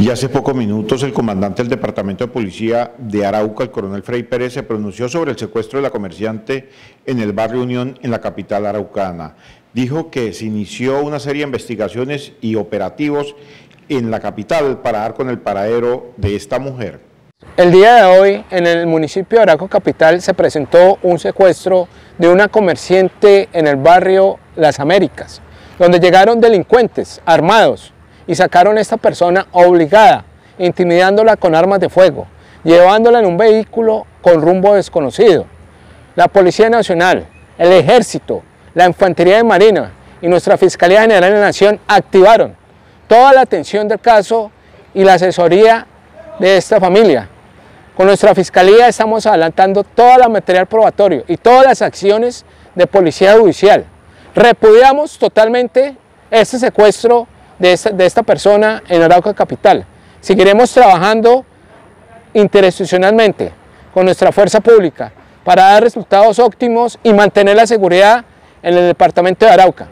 Y hace pocos minutos el comandante del Departamento de Policía de Arauca, el coronel Frei Pérez, se pronunció sobre el secuestro de la comerciante en el barrio Unión en la capital araucana. Dijo que se inició una serie de investigaciones y operativos en la capital para dar con el paradero de esta mujer. El día de hoy en el municipio de Arauca Capital se presentó un secuestro de una comerciante en el barrio Las Américas, donde llegaron delincuentes armados y sacaron a esta persona obligada, intimidándola con armas de fuego, llevándola en un vehículo con rumbo desconocido. La Policía Nacional, el Ejército, la Infantería de Marina y nuestra Fiscalía General de la Nación activaron toda la atención del caso y la asesoría de esta familia. Con nuestra Fiscalía estamos adelantando todo el material probatorio y todas las acciones de Policía Judicial. Repudiamos totalmente este secuestro de esta, persona en Arauca Capital. Seguiremos trabajando interinstitucionalmente con nuestra fuerza pública para dar resultados óptimos y mantener la seguridad en el departamento de Arauca.